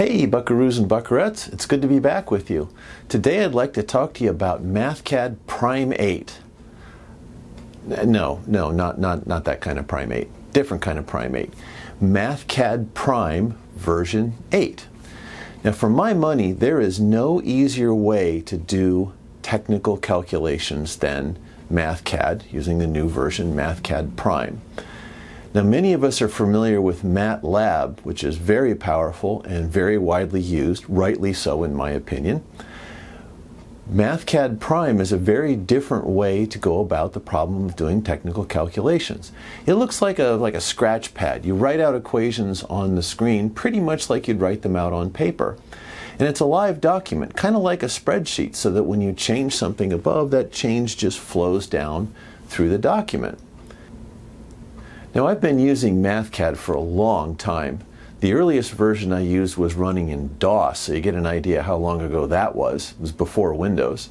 Hey, buckaroos and buckarettes, it's good to be back with you. Today I'd like to talk to you about MathCAD Prime 8. No, no, not, not, not that kind of Prime 8. Different kind of Prime 8. MathCAD Prime version 8. Now, for my money, there is no easier way to do technical calculations than MathCAD using the new version MathCAD Prime. Now, many of us are familiar with MATLAB, which is very powerful and very widely used, rightly so, in my opinion. MathCAD Prime is a very different way to go about the problem of doing technical calculations. It looks like a, like a scratch pad. You write out equations on the screen pretty much like you'd write them out on paper. And it's a live document, kind of like a spreadsheet, so that when you change something above, that change just flows down through the document. Now I've been using MathCAD for a long time. The earliest version I used was running in DOS, so you get an idea how long ago that was. It was before Windows.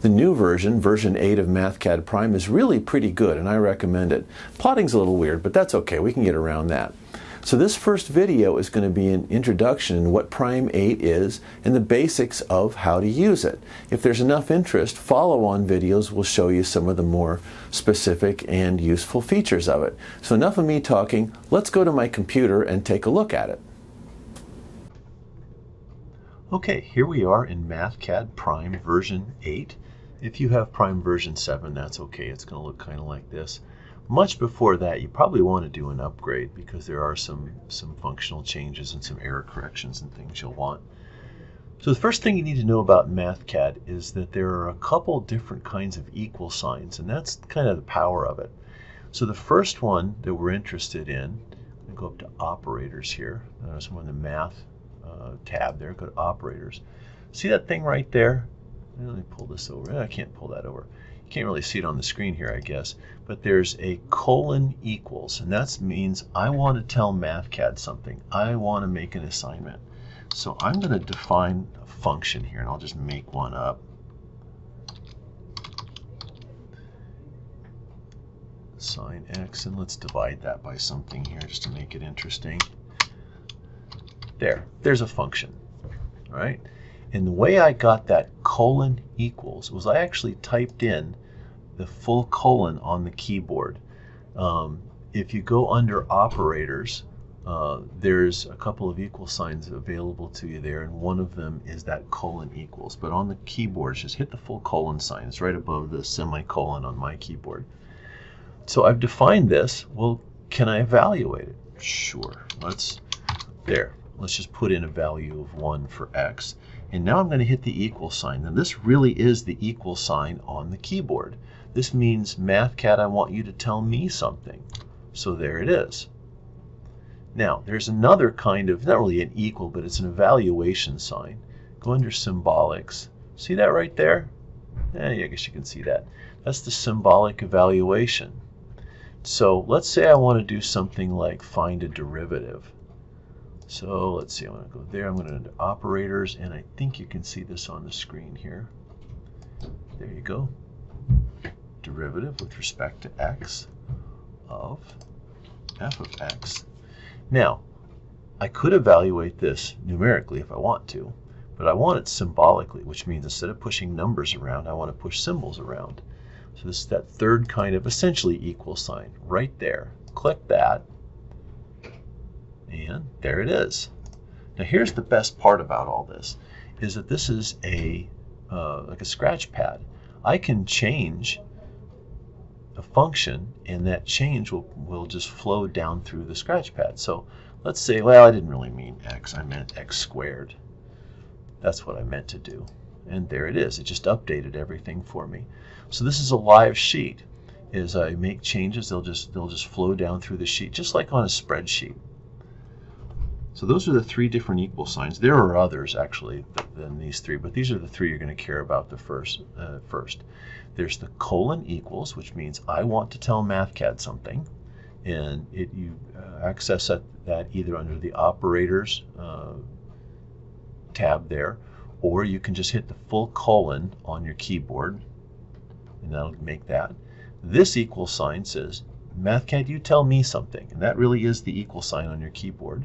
The new version, version 8 of MathCAD Prime, is really pretty good and I recommend it. Plotting's a little weird, but that's okay, we can get around that. So this first video is going to be an introduction in what Prime 8 is and the basics of how to use it. If there's enough interest, follow-on videos will show you some of the more specific and useful features of it. So enough of me talking, let's go to my computer and take a look at it. Okay, here we are in MathCAD Prime version 8. If you have Prime version 7, that's okay. It's going to look kind of like this much before that, you probably want to do an upgrade because there are some, some functional changes and some error corrections and things you'll want. So the first thing you need to know about MathCAD is that there are a couple different kinds of equal signs, and that's kind of the power of it. So the first one that we're interested in, go up to operators here. Notice I'm on the math uh, tab there, go to operators. See that thing right there? Let me pull this over. I can't pull that over You can't really see it on the screen here, I guess, but there's a colon equals, and that means I want to tell MathCAD something. I want to make an assignment. So I'm going to define a function here, and I'll just make one up. Sine x, and let's divide that by something here just to make it interesting. There, there's a function, right? And the way I got that colon equals was I actually typed in the full colon on the keyboard. Um, if you go under operators, uh, there's a couple of equal signs available to you there, and one of them is that colon equals. But on the keyboard, just hit the full colon sign. It's right above the semicolon on my keyboard. So I've defined this. Well, can I evaluate it? Sure. Let's, there. Let's just put in a value of 1 for x. And now I'm going to hit the equal sign. Now this really is the equal sign on the keyboard. This means MathCAD, I want you to tell me something. So there it is. Now, there's another kind of, not really an equal, but it's an evaluation sign. Go under symbolics. See that right there? Eh, I guess you can see that. That's the symbolic evaluation. So let's say I want to do something like find a derivative. So let's see, I'm going to go there. I'm going to do operators, and I think you can see this on the screen here. There you go. Derivative with respect to x of f of x. Now, I could evaluate this numerically if I want to, but I want it symbolically, which means instead of pushing numbers around, I want to push symbols around. So this is that third kind of essentially equal sign right there. Click that, and there it is. Now here's the best part about all this, is that this is a uh, like a scratch pad. I can change a function and that change will, will just flow down through the scratch pad. So let's say, well, I didn't really mean x, I meant x squared. That's what I meant to do. And there it is. It just updated everything for me. So this is a live sheet. As I make changes, they'll just they'll just flow down through the sheet, just like on a spreadsheet. So those are the three different equal signs. There are others actually than these three, but these are the three you're going to care about the first. Uh, first, there's the colon equals, which means I want to tell MathCAD something, and it you uh, access that, that, either under the operators uh, tab there, or you can just hit the full colon on your keyboard, and that'll make that. This equal sign says, MathCAD, you tell me something, and that really is the equal sign on your keyboard.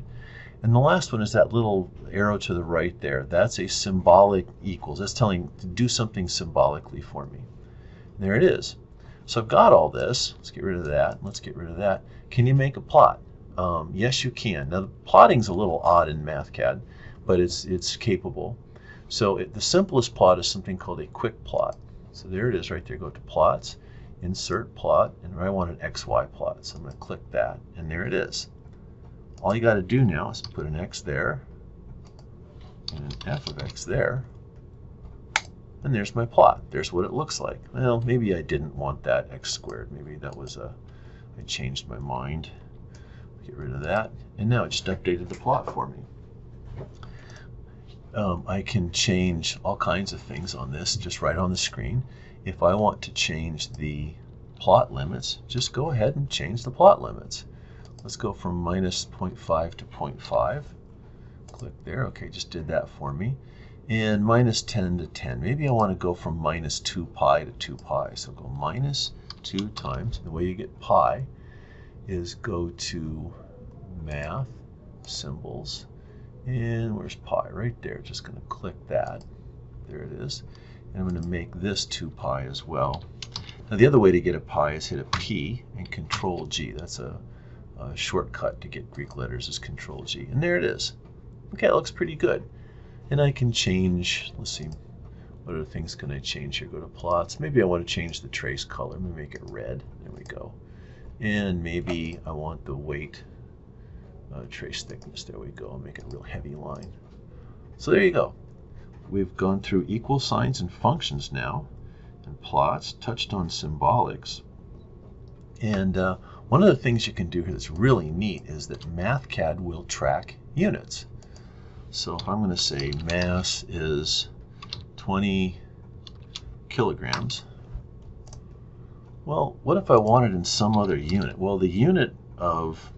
And the last one is that little arrow to the right there. That's a symbolic equals. That's telling to do something symbolically for me. And there it is. So I've got all this. Let's get rid of that. Let's get rid of that. Can you make a plot? Um, yes, you can. Now, plotting's a little odd in MathCAD, but it's, it's capable. So it, the simplest plot is something called a quick plot. So there it is right there. Go to plots, insert plot, and I want an XY plot. So I'm going to click that, and there it is. All you got to do now is put an x there and an f of x there. And there's my plot. There's what it looks like. Well, maybe I didn't want that x squared. Maybe that was a, I changed my mind. Get rid of that. And now it just updated the plot for me. Um, I can change all kinds of things on this just right on the screen. If I want to change the plot limits, just go ahead and change the plot limits. Let's go from minus 0.5 to 0.5. Click there. Okay, just did that for me. And minus 10 to 10. Maybe I want to go from minus 2 pi to 2 pi. So go minus 2 times. The way you get pi is go to math, symbols, and where's pi? Right there. Just going to click that. There it is. And I'm going to make this 2 pi as well. Now the other way to get a pi is hit a P and control G. That's a uh, shortcut to get Greek letters is Control G. And there it is. Okay, it looks pretty good. And I can change, let's see, what other things can I change here? Go to plots. Maybe I want to change the trace color. Maybe make it red. There we go. And maybe I want the weight uh, trace thickness. There we go. I'll make it a real heavy line. So there you go. We've gone through equal signs and functions now, and plots, touched on symbolics. And uh, one of the things you can do here that's really neat is that MathCAD will track units. So if I'm going to say mass is 20 kilograms, well, what if I wanted in some other unit? Well, the unit of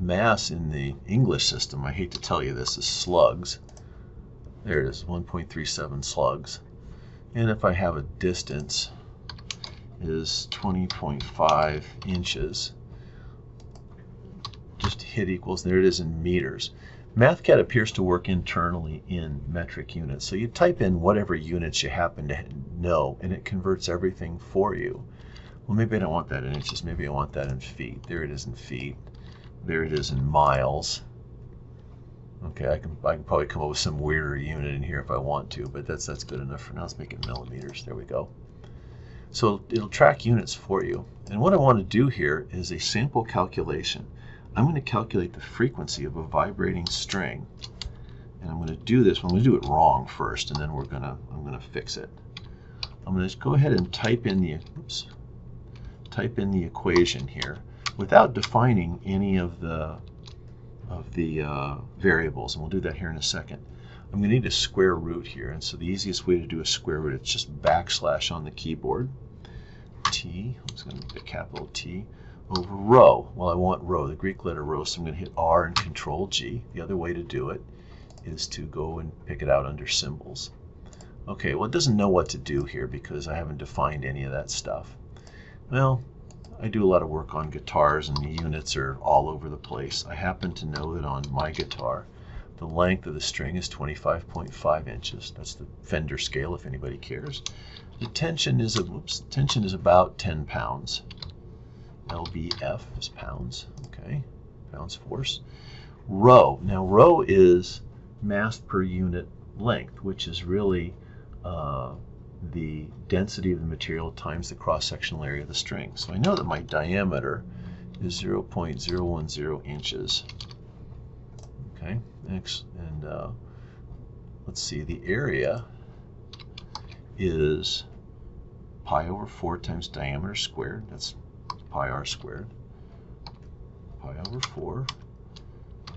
mass in the English system, I hate to tell you this, is slugs. There it is, 1.37 slugs. And if I have a distance, is 20.5 inches. Just hit equals, there it is in meters. MathCAD appears to work internally in metric units. So you type in whatever units you happen to know, and it converts everything for you. Well, maybe I don't want that in inches. Maybe I want that in feet. There it is in feet. There it is in miles. Okay, I can, I can probably come up with some weirder unit in here if I want to, but that's, that's good enough for now. Let's make it millimeters. There we go. So it'll track units for you. And what I want to do here is a sample calculation. I'm going to calculate the frequency of a vibrating string. And I'm going to do this. I'm going to do it wrong first, and then we're going to I'm going to fix it. I'm going to go ahead and type in the oops, type in the equation here without defining any of the of the uh, variables, and we'll do that here in a second. I'm going to need a square root here, and so the easiest way to do a square root is just backslash on the keyboard. T, I'm just going to make a capital T, over rho. Well, I want rho, the Greek letter rho, so I'm going to hit R and Control G. The other way to do it is to go and pick it out under symbols. Okay, well, it doesn't know what to do here because I haven't defined any of that stuff. Well, I do a lot of work on guitars and the units are all over the place. I happen to know that on my guitar, the length of the string is 25.5 inches. That's the Fender scale if anybody cares. The tension is a, whoops, tension is about 10 pounds. LBF is pounds, okay, pounds force. Rho, now rho is mass per unit length, which is really uh, the density of the material times the cross-sectional area of the string. So I know that my diameter is 0.010 inches. Okay, next, and uh, let's see, the area is pi over 4 times diameter squared. That's pi r squared. Pi over 4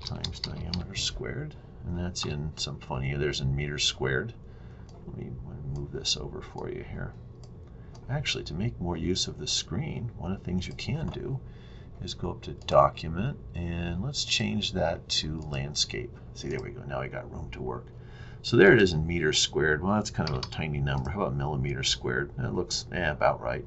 times diameter squared. And that's in some funny, there's in meters squared. Let me move this over for you here. Actually, to make more use of the screen, one of the things you can do is go up to document and let's change that to landscape. See, there we go. Now I got room to work. So there it is in meters squared. Well, that's kind of a tiny number. How about millimeters squared? That looks eh, about right.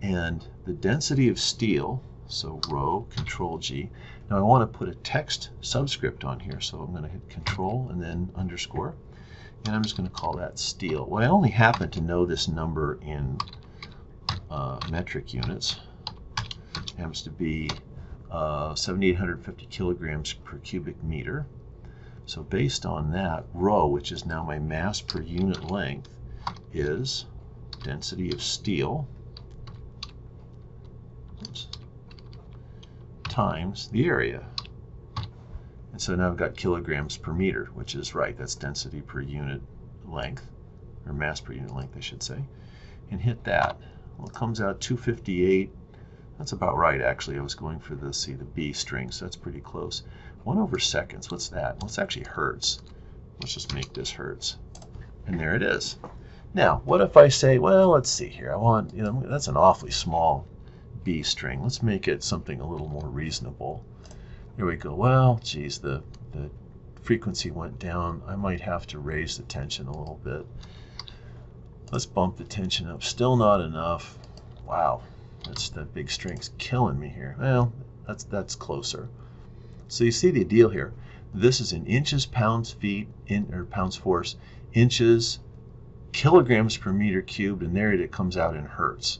And the density of steel, So rho, control G. Now I want to put a text subscript on here, so I'm going to hit control and then underscore. And I'm just going to call that steel. Well, I only happen to know this number in uh, metric units. Happens to be uh, 7,850 kilograms per cubic meter. So based on that, rho, which is now my mass per unit length, is density of steel times the area. And so now I've got kilograms per meter, which is right. That's density per unit length, or mass per unit length, I should say. And hit that. Well, it comes out 258. That's about right, actually. I was going for the, see, the B string, so that's pretty close. 1 over seconds, what's that? Well, it's actually hertz. Let's just make this hertz. And there it is. Now, what if I say, well, let's see here. I want, you know, that's an awfully small B string. Let's make it something a little more reasonable. Here we go. Well, geez, the, the frequency went down. I might have to raise the tension a little bit. Let's bump the tension up. Still not enough. Wow, that's the big string's killing me here. Well, that's that's closer. So you see the deal here. This is in inches, pounds, feet, in, or pounds force, inches, kilograms per meter cubed, and there it comes out in hertz.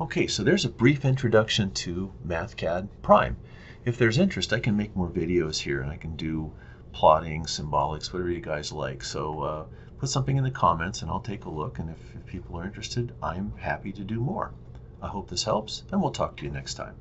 Okay, so there's a brief introduction to MathCAD Prime. If there's interest, I can make more videos here, and I can do plotting, symbolics, whatever you guys like. So uh, put something in the comments, and I'll take a look, and if, if people are interested, I'm happy to do more. I hope this helps, and we'll talk to you next time.